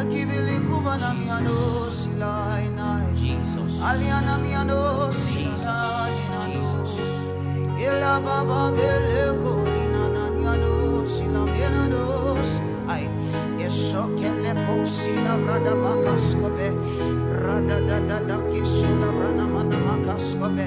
Akibili kubana miano silai na Jesus. Aliana miano silai na Jesus. Ela baba bele korina na miano sila mianos Ay eso que le sila brada makaskobe Rada da da da kisula brana mana makaskobe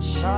Shaddai,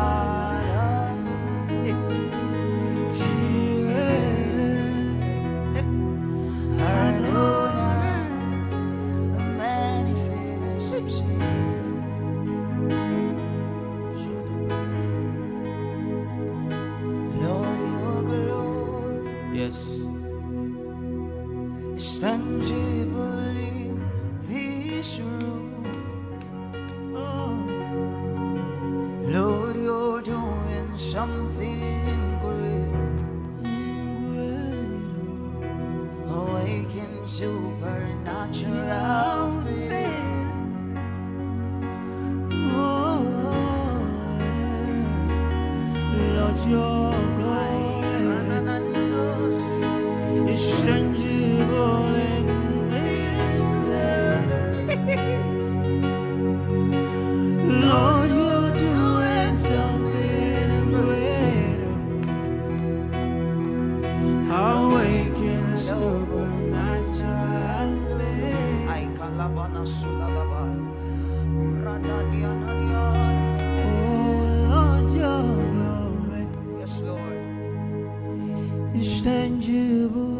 is tangible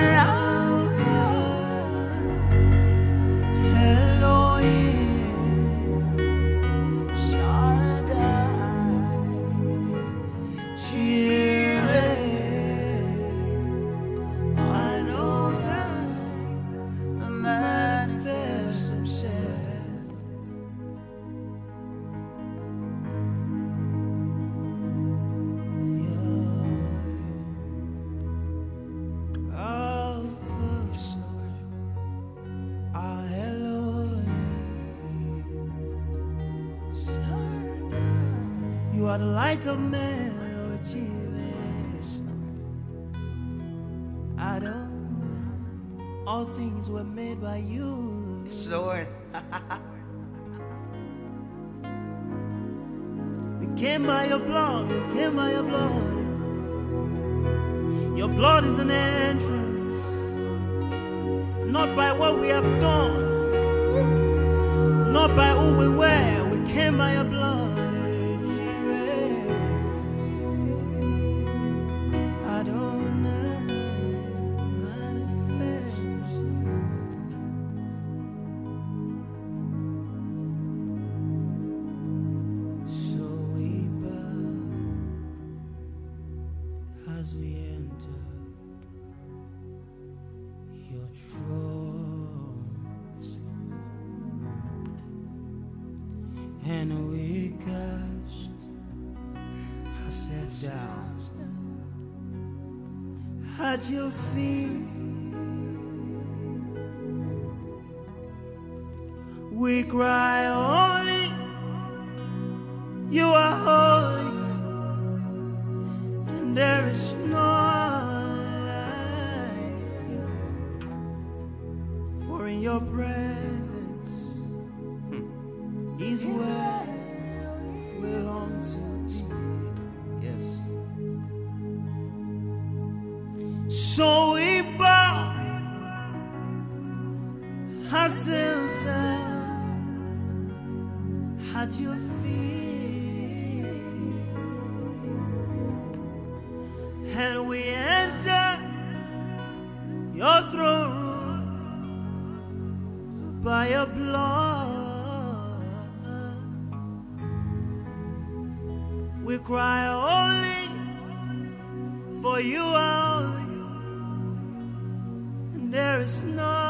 around. at your feet. by a blood. We cry only for you only, and there is none.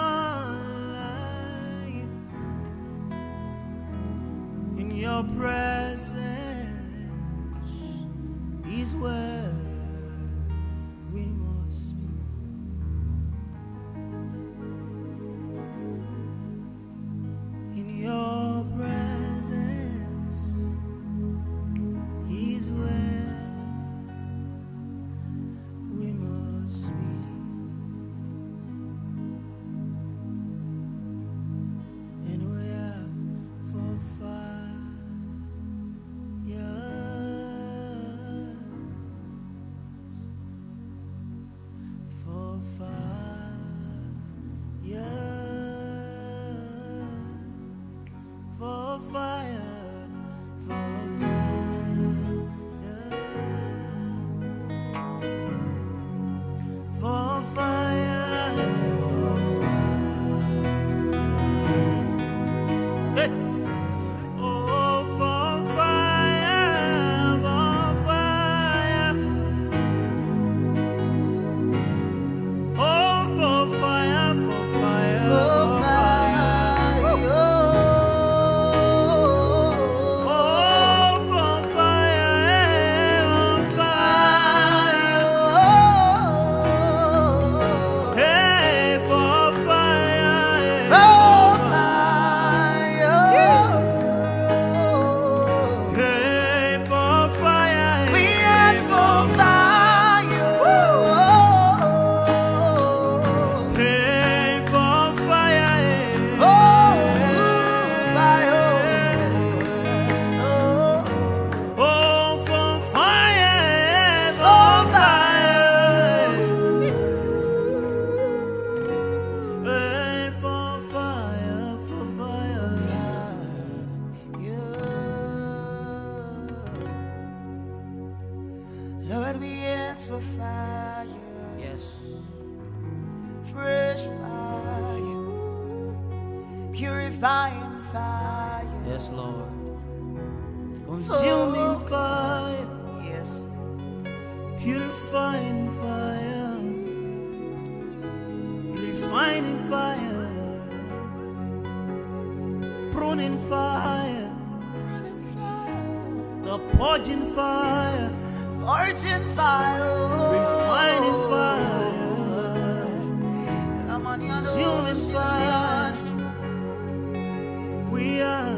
fire. Yes. Fresh fire. Purifying fire. Yes, Lord. Consuming oh, fire. Yes. Purifying fire. Refining fire. Pruning fire. Pruning fire. The purging fire marching file. Refining fire. Fire. We are.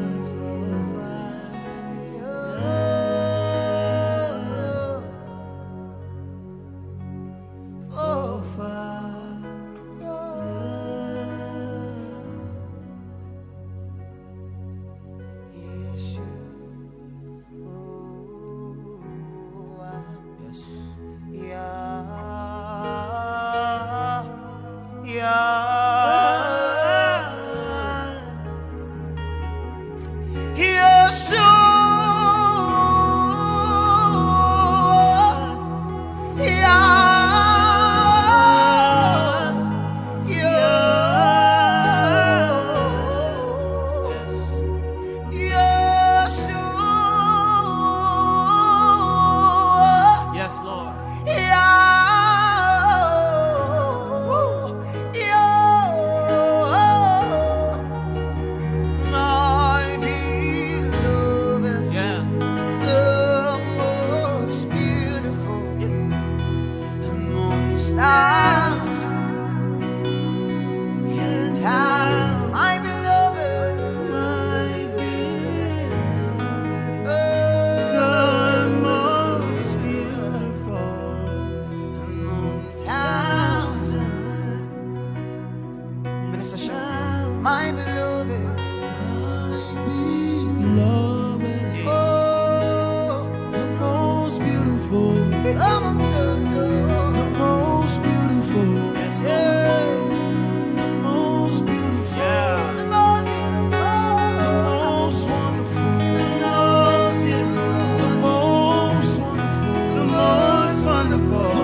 wonderful.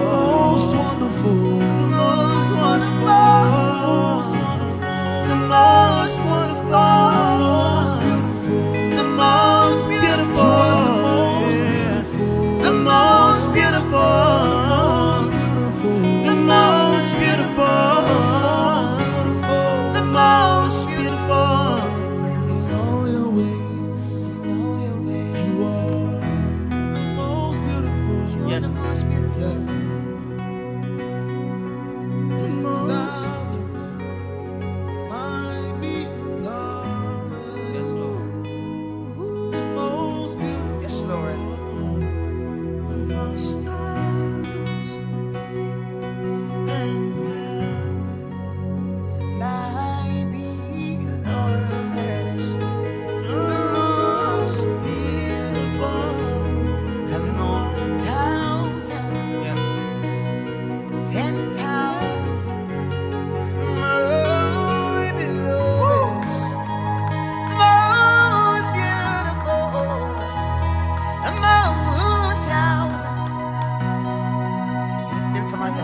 समाज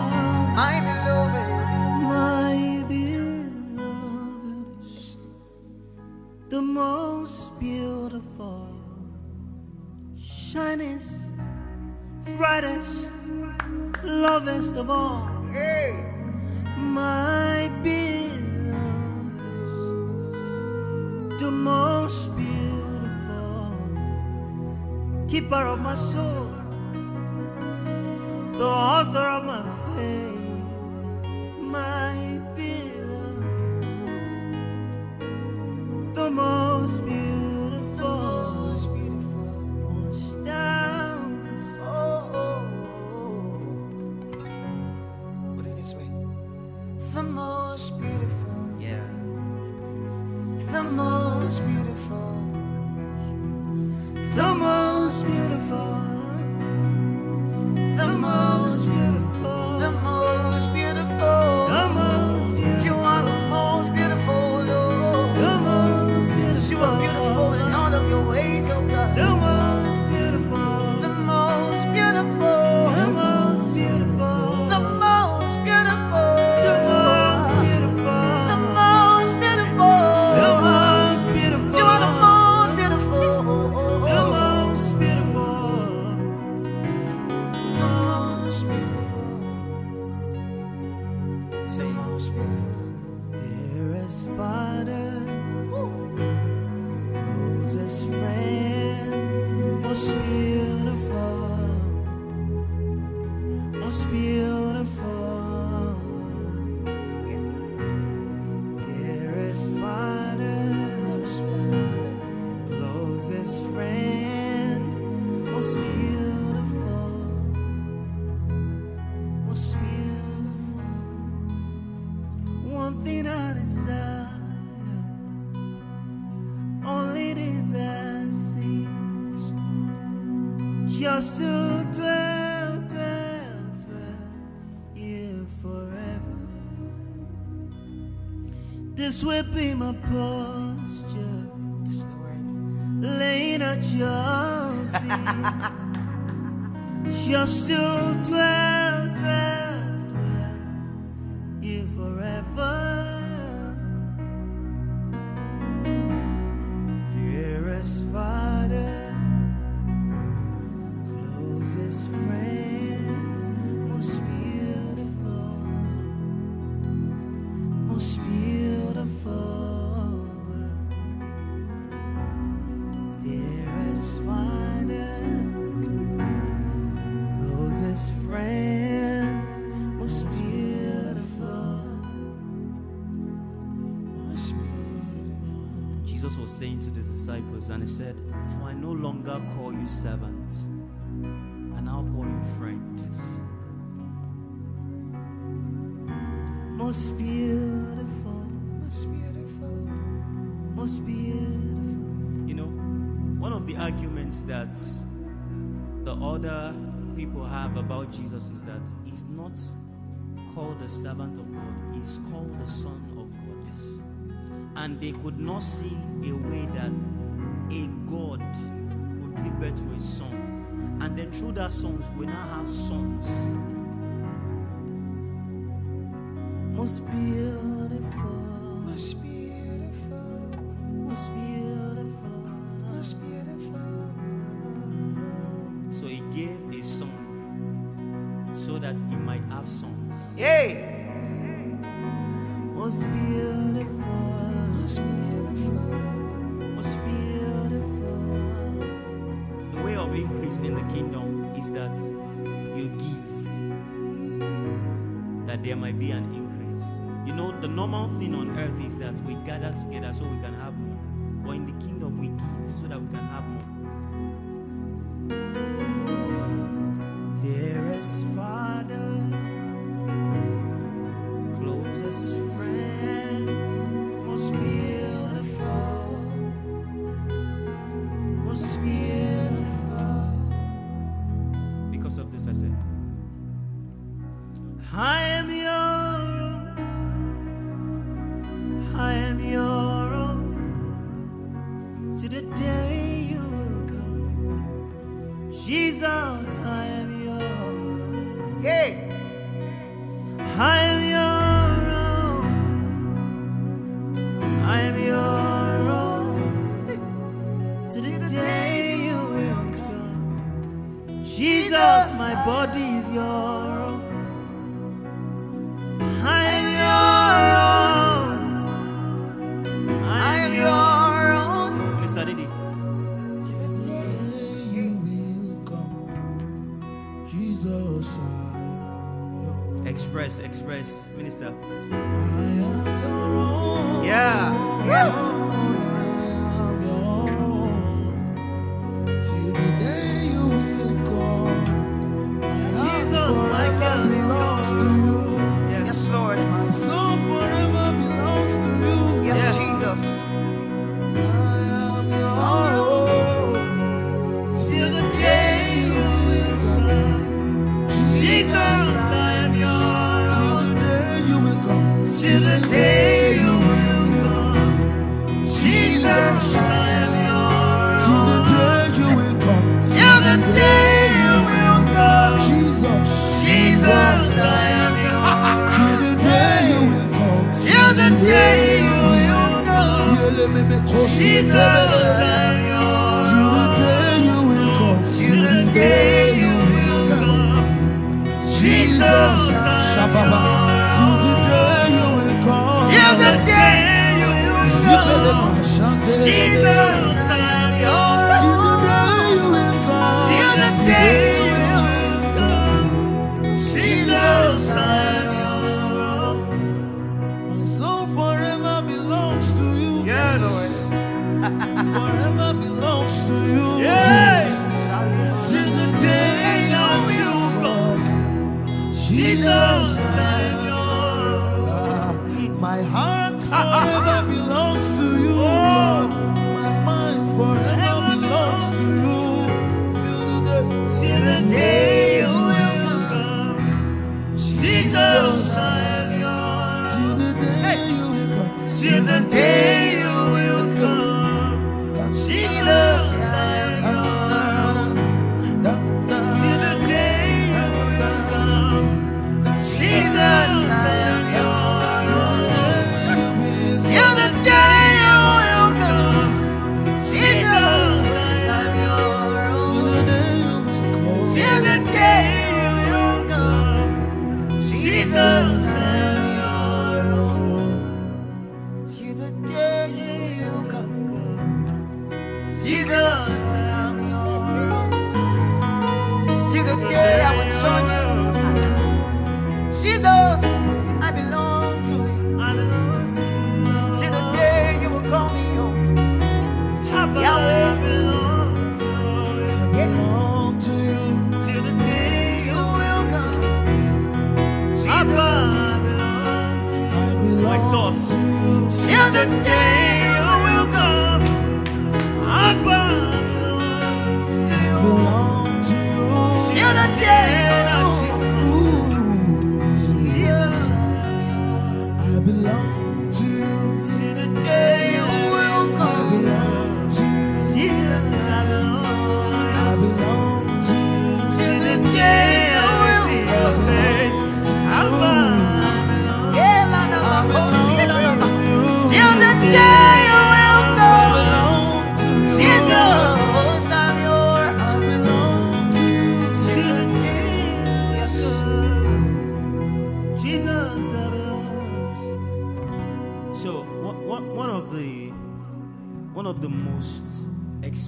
आई The most beautiful, shinest, brightest, loveliest of all. My beloved, the most beautiful, keeper of my soul the author of my This be my posture. Just the word. Laying at your feet. you still dwell, dwell, dwell. You forever. Dearest Father. and he said, For I no longer call you servants, I now call you friends. Most beautiful, most beautiful, most beautiful. You know, one of the arguments that the other people have about Jesus is that he's not called the servant of God, he's called the Son of God. Yes. And they could not see a way that a God would give birth to a son. And then through that sons, we now have sons. Most beautiful, Most beautiful, the kingdom is that you give, that there might be an increase. You know, the normal thing on earth is that we gather together so we can have more. But in the kingdom, we give so that we can have more. Jesus, I am your own. Yay! I am your own. I am your own. To the day you will come. Jesus, my body is your Express, express, Minister. I am your own. Yeah. Yes. Jesus, bebe. I am yours. Till the day you will come. Till the day you will come. Jesus, I am Shababa. Till the day you will come. Till the day you will come.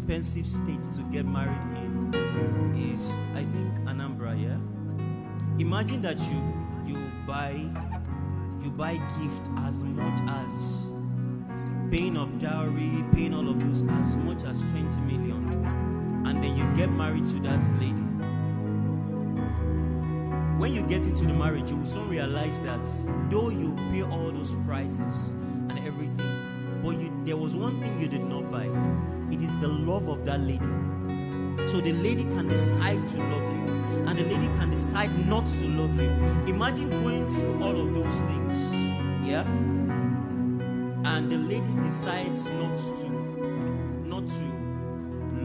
Expensive state to get married in is I think Anambra, yeah. Imagine that you you buy you buy gift as much as paying of dowry, paying all of those as much as 20 million, and then you get married to that lady when you get into the marriage, you will soon realize that though you pay all those prices and everything, but you there was one thing you did not buy. It is the love of that lady. So the lady can decide to love you, and the lady can decide not to love you. Imagine going through all of those things, yeah, and the lady decides not to, not to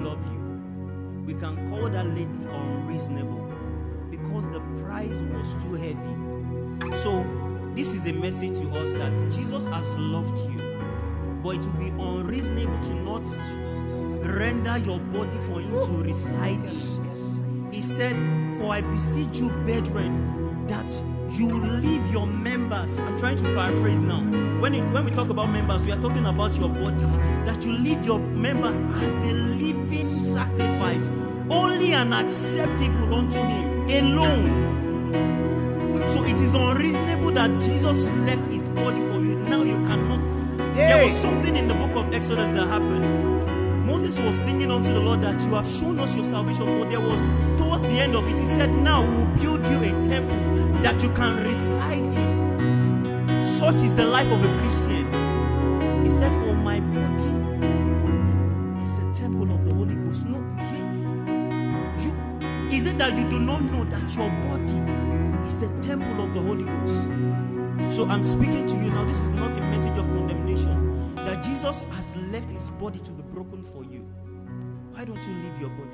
love you. We can call that lady unreasonable because the price was too heavy. So, this is a message to us that Jesus has loved you, but it will be unreasonable to not render your body for Him to reside in. Yes. He said, For I beseech you, brethren, that you leave your members. I'm trying to paraphrase now. When, it, when we talk about members, we are talking about your body. That you leave your members as a living sacrifice, only and acceptable unto Him alone. So it is unreasonable that Jesus left His body for you. Now you cannot. There was something in the book of Exodus that happened. Moses was singing unto the Lord that you have shown us your salvation, but there was towards the end of it, he said, Now we will build you a temple that you can reside in. Such is the life of a Christian. He said, For my body is the temple of the Holy Ghost. No, yeah. you, is it that you do not know that your body is the temple of the Holy Ghost? So I'm speaking to you now. This is not a Jesus has left his body to be broken for you. Why don't you leave your body?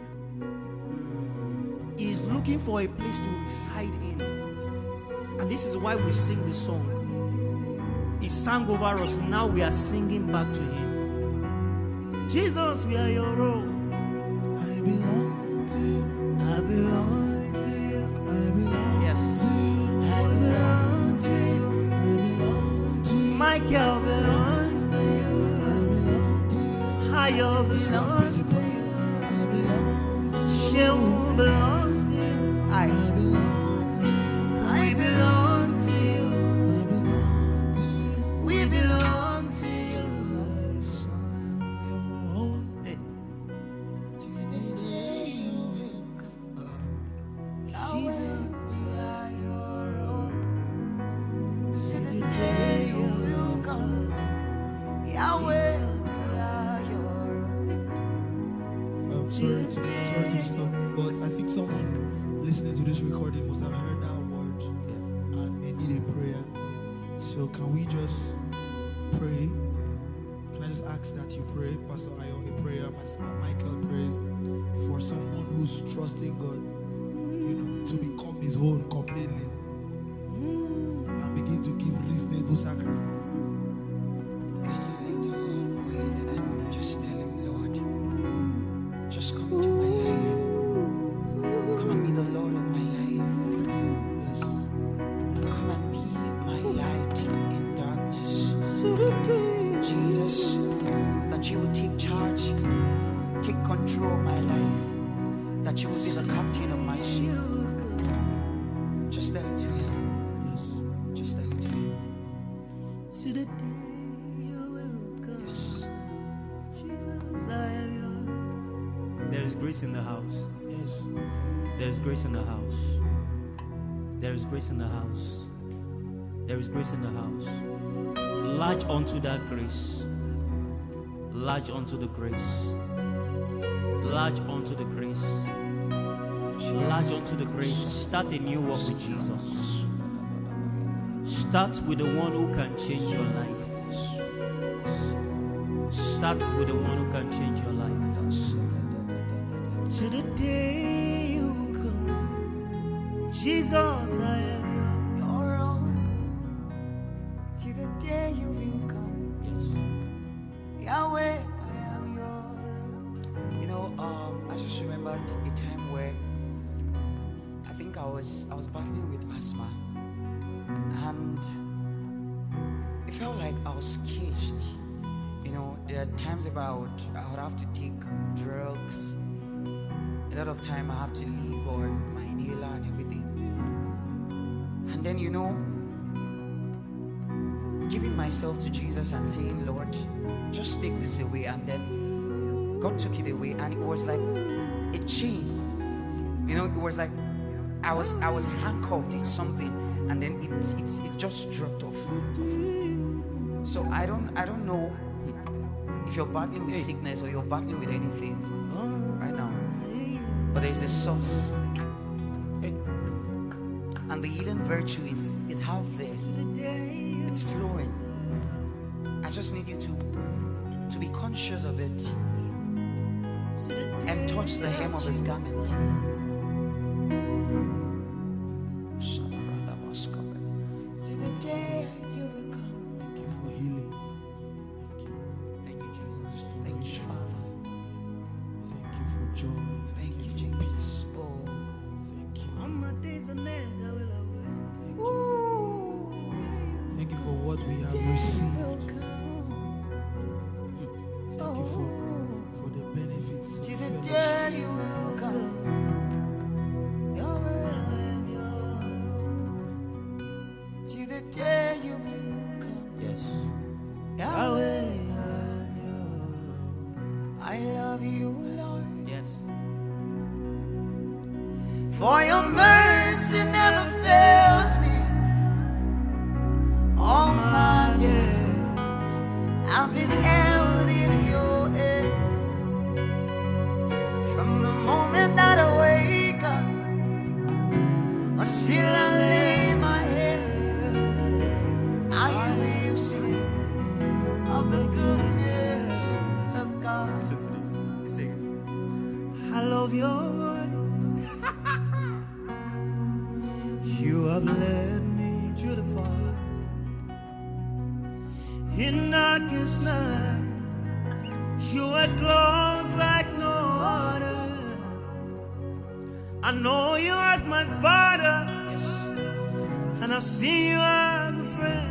He is looking for a place to reside in. And this is why we sing the song. He sang over us. Now we are singing back to him. Jesus, we are your own. I belong to you. I belong you. Hayo Let's have belongs praise to and you. belong trusting God, you know, to become his own completely and begin to give reasonable sacrifice. Grace in the house. There is grace in the house. There is grace in the house. Latch onto that grace. Latch onto the grace. latch onto the grace. Latch onto the grace. Start a new walk with Jesus. Start with the one who can change your life. Start with the one who can change your life. To the day Jesus, I am Your own. Till the day you will come. yours. Yahweh, I am your. You know, um, I just remembered a time where I think I was I was battling with asthma, and it felt like I was caged. You know, there are times about I would have to take drugs. A lot of time I have to leave on my inhaler and everything. And then you know, giving myself to Jesus and saying, Lord, just take this away. And then God took it away, and it was like a chain. You know, it was like I was I was handcuffed in something, and then it it's it's just dropped off. So I don't I don't know if you're battling with sickness or you're battling with anything right now, but there's a source, and the healing virtue is is out there. It's flowing. I just need you to to be conscious of it and touch the hem of his garment. Says, I love your voice. you have led me through the fire. In darkest night, you are close like no other. I know you as my father, Yes. and I've seen you as a friend.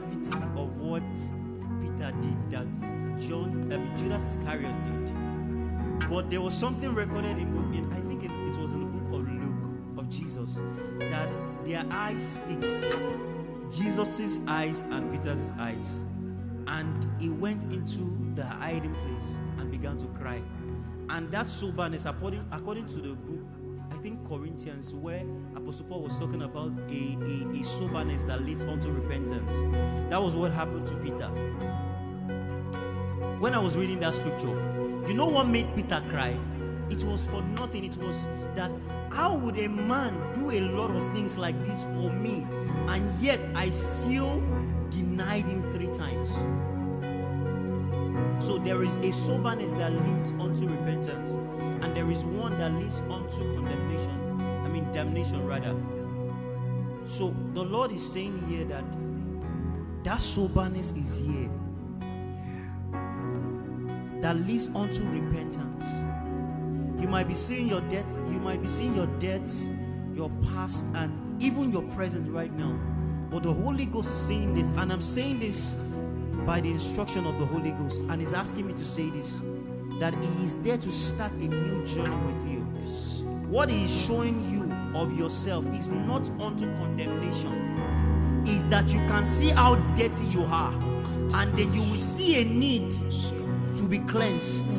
Gravity of what Peter did that John, I mean, Judas Iscariot did. But there was something recorded in, book, in I think it, it was in the book of Luke of Jesus that their eyes fixed Jesus's eyes and Peter's eyes, and he went into the hiding place and began to cry. And that soberness, according according to the book, think Corinthians, where Apostle Paul was talking about a, a, a soberness that leads unto repentance. That was what happened to Peter. When I was reading that scripture, you know what made Peter cry? It was for nothing. It was that how would a man do a lot of things like this for me, and yet I still denied him three times? So there is a soberness that leads unto repentance, and there is one that leads unto condemnation. I mean, damnation rather. So the Lord is saying here that that soberness is here that leads unto repentance. You might be seeing your death, you might be seeing your debts, your past, and even your present right now. But the Holy Ghost is saying this, and I'm saying this by the instruction of the Holy Ghost, and He's asking me to say this that He is there to start a new journey with you. What He is showing you of yourself is not unto condemnation, is that you can see how dirty you are, and then you will see a need to be cleansed.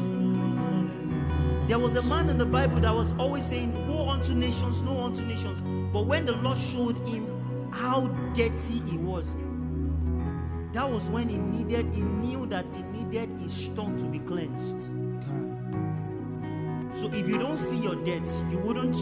There was a man in the Bible that was always saying, Go unto nations, no unto nations. But when the Lord showed him how dirty he was, that was when he needed, he knew that he needed his tongue to be cleansed. So if you don't see your debt, you wouldn't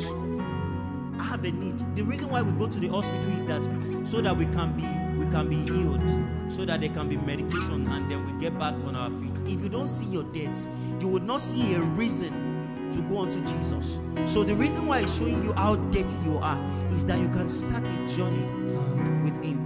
have a need. The reason why we go to the hospital is that so that we can be we can be healed, so that there can be medication and then we get back on our feet. If you don't see your debt, you would not see a reason to go unto Jesus. So the reason why he's showing you how dirty you are is that you can start a journey with him.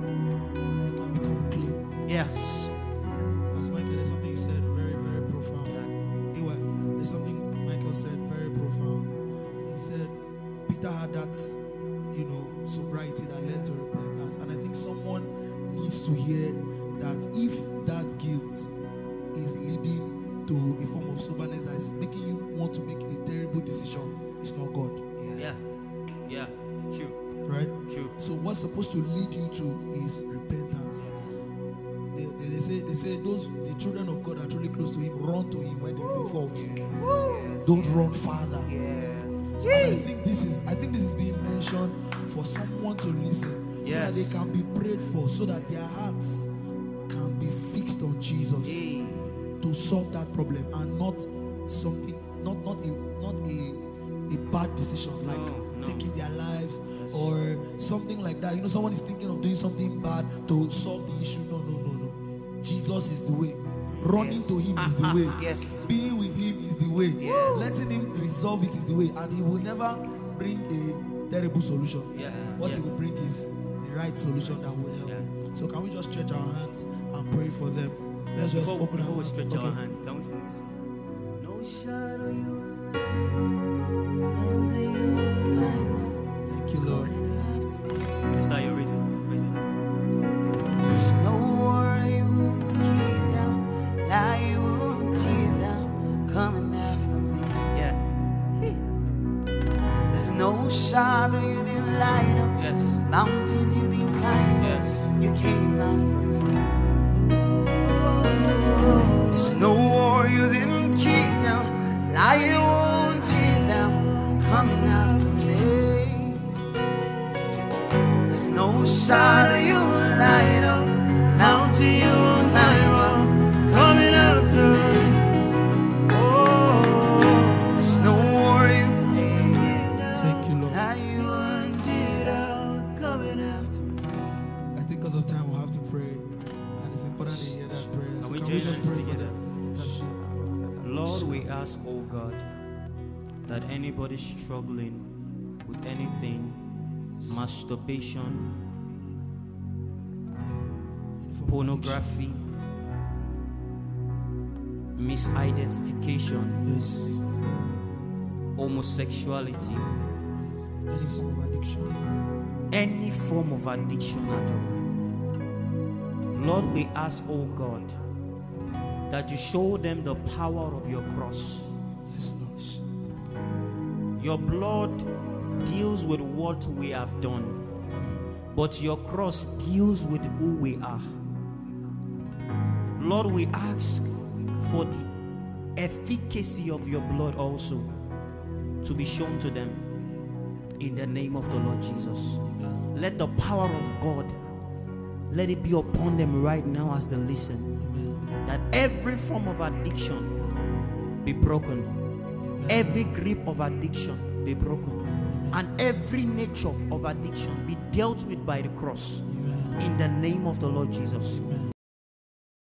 Like that you know someone is thinking of doing something bad to solve the issue no no no no jesus is the way running to him is the ah, ah, way Yes. being with him is the way Yes. letting him resolve it is the way and he will never bring a terrible solution Yeah. what yeah. he will bring is the right solution that will help Yeah. so can we just stretch our hands and pray for them let's just Before, open before our we stretch okay. our hand, can we sing this? No shadow you for them? Lord, we ask, oh God, that anybody struggling with anything, masturbation, In form of pornography, misidentification. Yes. homosexuality, Any form of addiction. any form of addiction at all. Lord, we ask, oh God, that you show them the power of your cross. Yes, Lord. Your blood deals with what we have done, but your cross deals with who we are. Lord, we ask for the efficacy of your blood also to be shown to them in the name of the Lord Jesus. Let the power of God let it be upon them right now as they listen. That every form of addiction be broken. Every grip of addiction be broken. And every nature of addiction be dealt with by the cross. In the name of the lord jesus.